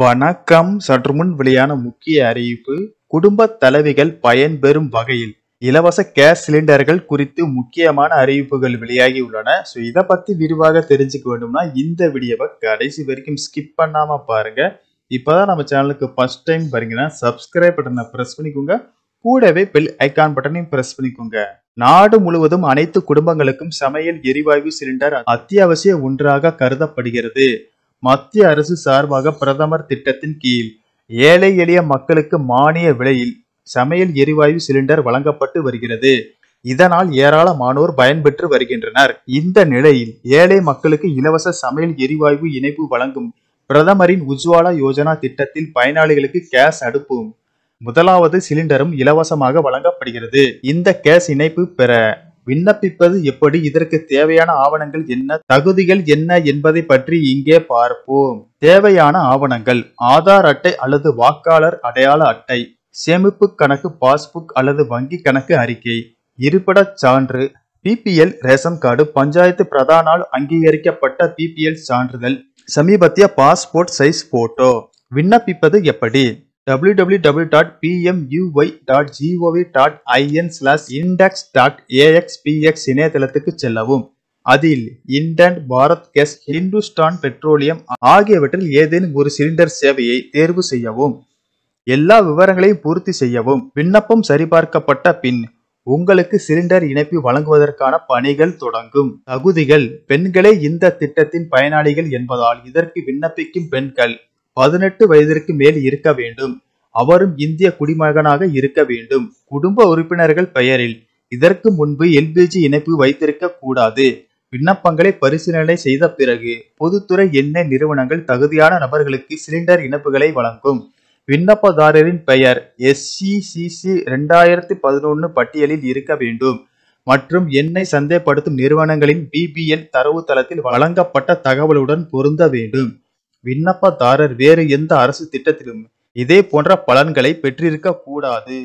வணக்கம். சற்று முன் வெளியான முக்கிய அறிவிப்பு குடும்ப தலைவிகள் பயன்பெறும் வகையில் இலவச கேஸ் சிலிண்டர்கள் குறித்து முக்கியமான அறிவிப்புகள் வெளியாகி உள்ளன ஸோ இதை பத்தி விரிவாக தெரிஞ்சுக்க வேண்டும்னா இந்த வீடியோவை கடைசி வரைக்கும் ஸ்கிப் பண்ணாம பாருங்க. இப்போதான் நம்ம சேனலுக்கு ஃபர்ஸ்ட் டைம் பாருங்கன்னா சப்ஸ்கிரைப் பட்டனை ப்ரெஸ் பண்ணிக்கோங்க. கூடவே பெல் ஐகான் பட்டனையும் ப்ரெஸ் பண்ணிக்கோங்க. நாடு முழுவதும் அனைத்து குடும்பங்களுக்கும் சமையல் எரிவாயு சிலிண்டர் அத்தியாவசிய ஒன்றாக கருதப்படுகிறது. மத்திய அரசு சார்பாக பிரதமர் திட்டத்தின் கீழ் ஏழை எளிய மக்களுக்கு மானிய விலையில் சமையல் எரிவாயு சிலிண்டர் வழங்கப்பட்டு வருகிறது. இதனால் ஏராளமானோர் பயன்பெற்று வருகின்றனர். இந்த நிலையில் ஏழை மக்களுக்கு இலவச சமையல் எரிவாயு இணைப்பு வழங்கும் பிரதமரின் உஜ்வாலா யோஜனா திட்டத்தில் பயனாளிகளுக்கு கேஸ் அடுப்பும் முதலாவது சிலிண்டரும் இலவசமாக வழங்கப்படுகிறது. இந்த கேஸ் இணைப்பு பெற விண்ணப்பிப்பது எப்படி இதற்கு தேவையான ஆவணங்கள் என்ன தகுதிகள் என்ன என்பதை பற்றி இங்கே பார்ப்போம். தேவையான ஆவணங்கள் ஆதார் அட்டை அல்லது வாக்காளர் அடையாள அட்டை சேமிப்பு கணக்கு பாஸ்புக் அல்லது வங்கி கணக்கு அறிக்கை இருப்பிடச் சான்று பிபிஎல் ரேஷன் கார்டு பஞ்சாயத்து பிரதானால் அங்கீகரிக்கப்பட்ட பிபிஎல் சான்றிதழ் சமீபத்திய பாஸ்போர்ட் சைஸ் போட்டோ விண்ணப்பிப்பது எப்படி? www.pmuy.gov.in slash index dot AXPX இணையதளத்துக்கு செல்லவும். அதில் இண்டன்ட் பாரத் கேஸ் ஹிந்துஸ்தான் பெட்ரோலியம் ஆகியவற்றில் ஏதேனும் ஒரு சிலிண்டர் சேவையை தேர்வு செய்யவும் எல்லா விவரங்களையும் பூர்த்தி செய்யவும் விண்ணப்பம் சரிபார்க்கப்பட்ட பின் உங்களுக்கு சிலிண்டர் இணைப்பு வழங்குவதற்கான பணிகள் தொடங்கும். தகுதிகள் பெண்களே இந்த திட்டத்தின் பயனாளிகள் என்பதால் இதற்கு விண்ணப்பிக்கும் பெண்கள் பதினெட்டு வயதிற்கு மேல் இருக்க வேண்டும். அவரும் இந்திய குடிமகனாக இருக்க வேண்டும். குடும்ப உறுப்பினர்கள் பெயரில். இதற்கு முன்பு எல்பிஜி இணைப்பு வைத்திருக்க கூடாது. விண்ணப்பங்களை பரிசீலனை செய்த பிறகு பொதுத்துறை எண்ணெய் நிறுவனங்கள் தகுதியான நபர்களுக்கு சிலிண்டர் இணைப்புகளை வழங்கும். விண்ணப்பதாரரின் பெயர் எஸ்சிசிசி ரெண்டாயிரத்தி பதினொன்று பட்டியலில் இருக்க வேண்டும். மற்றும் எண்ணெய் சந்தைப்படுத்தும் நிறுவனங்களின் பிபிஎல் தரவுத்தளத்தில் வழங்கப்பட்ட தகவலுடன் பொருந்த வேண்டும். விண்ணப்பதாரர் வேறு எந்த அரசு திட்டத்திலும் இதே போன்ற பலன்களை பெற்றிருக்க கூடாது.